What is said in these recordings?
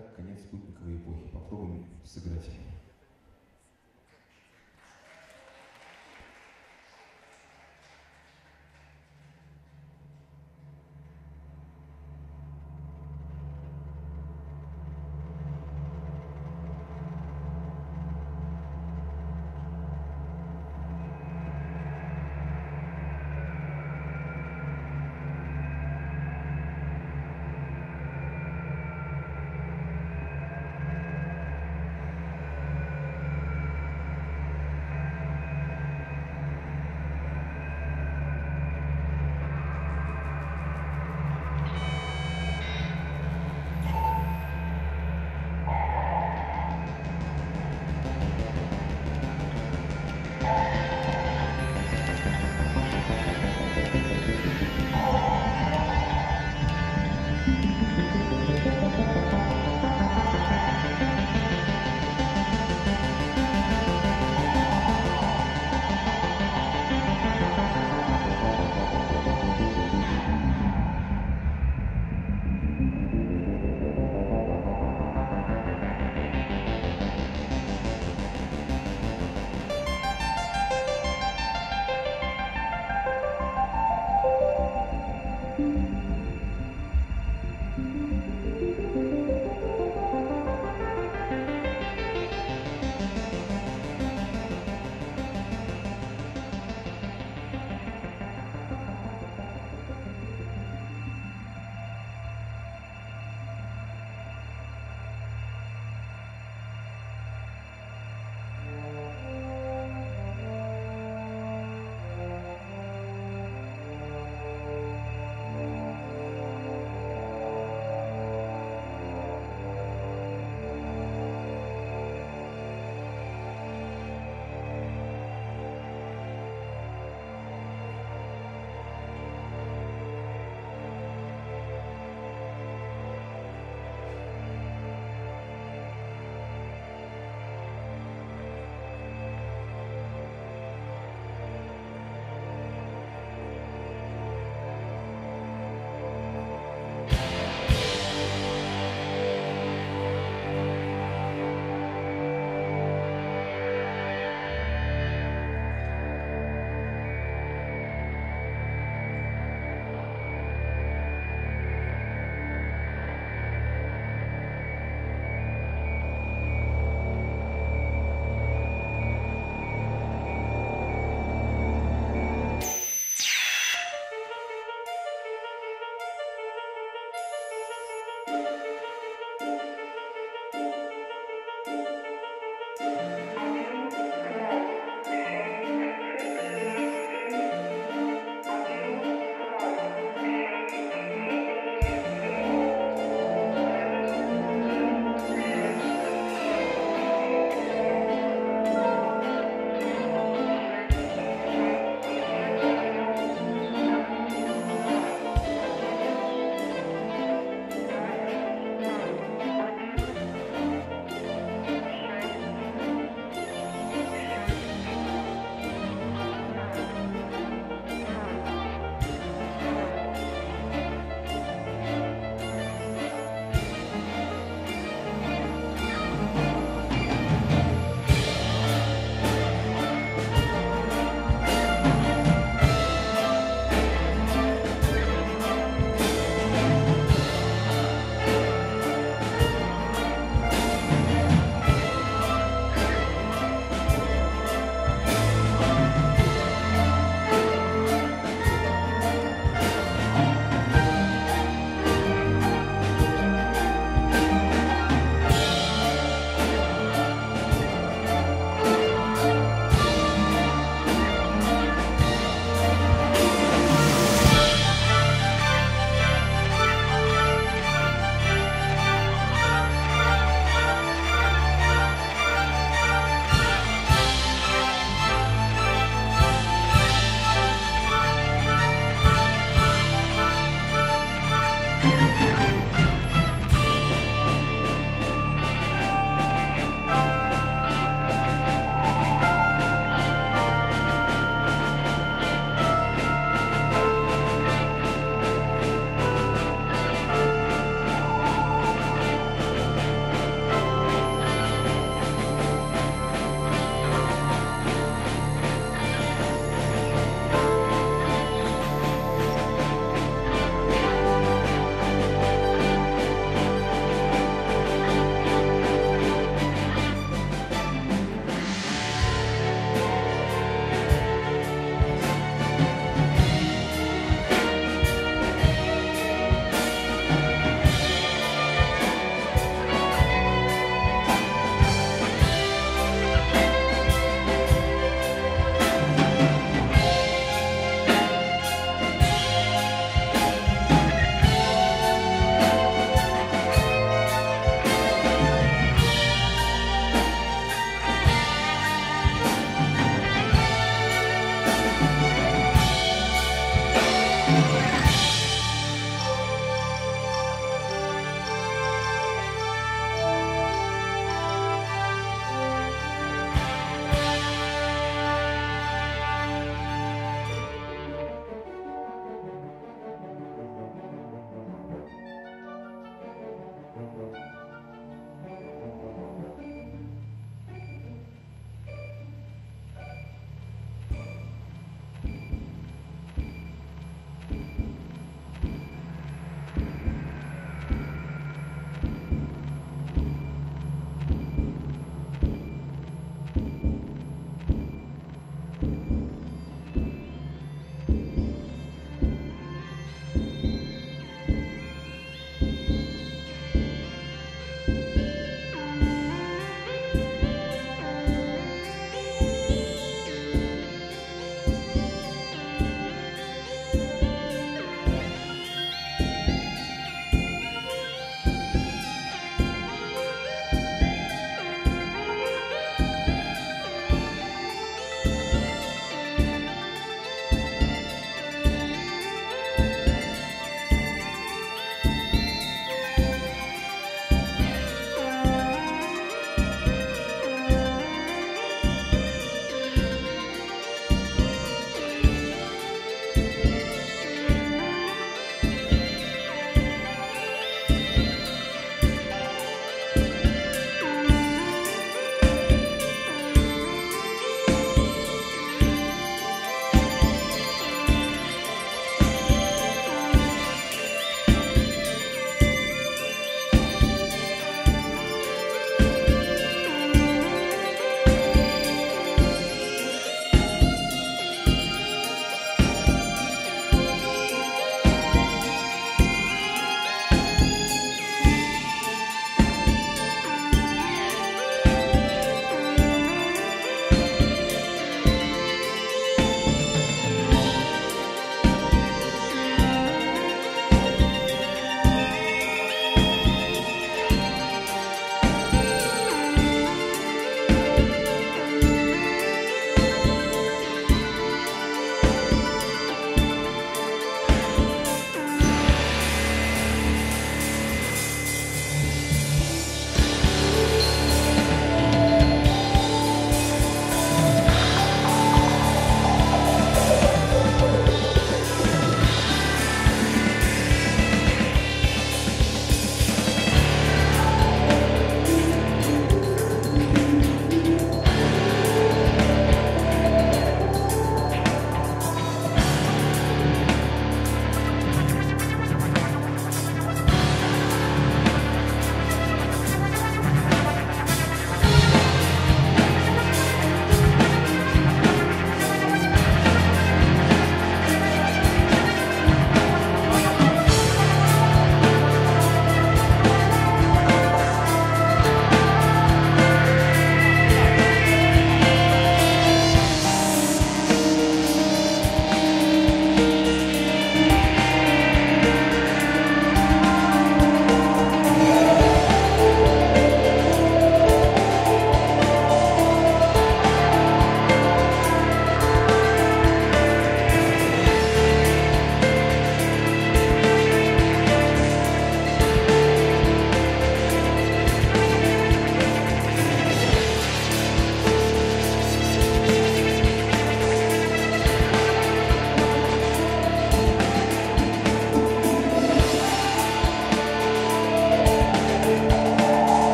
так конец спутниковой эпохи. Попробуем сыграть.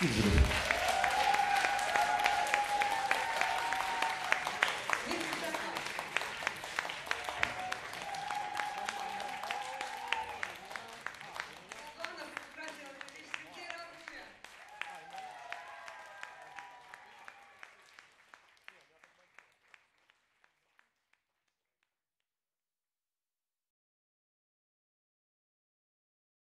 Muito obrigado.